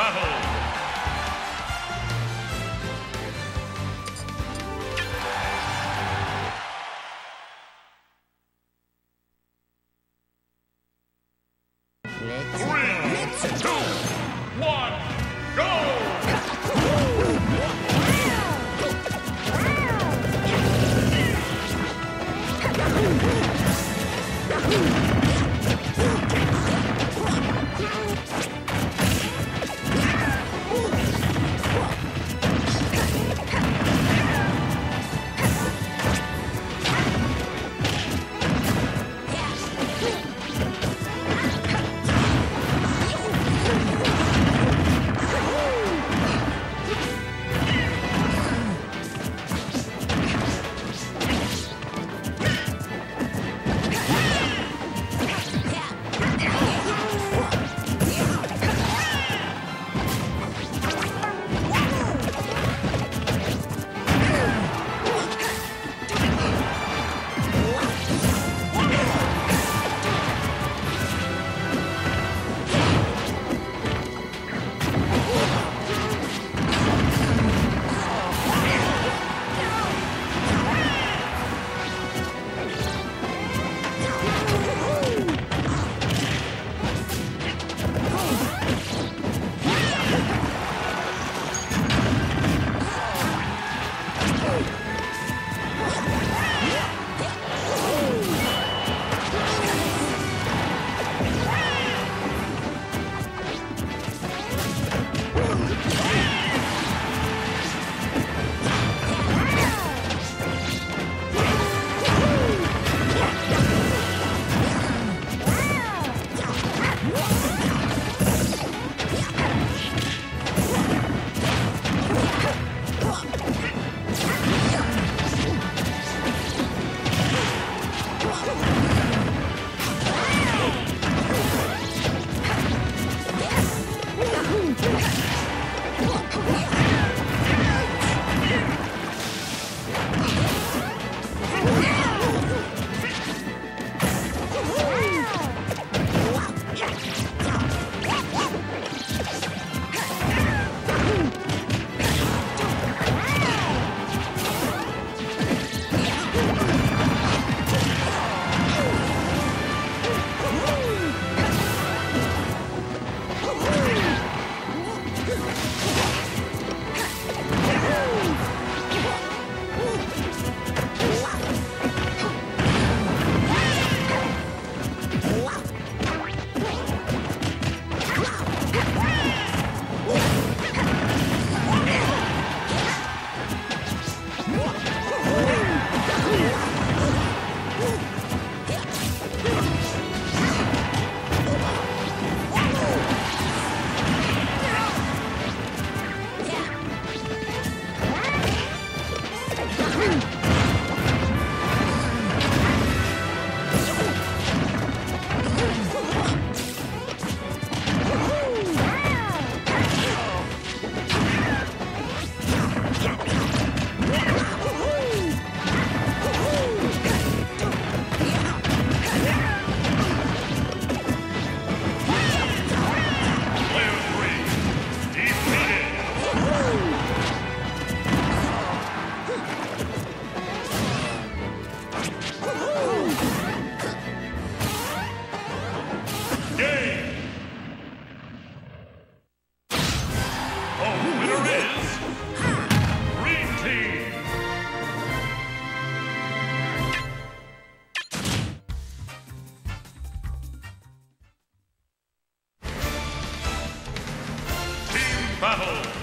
battle. Battle.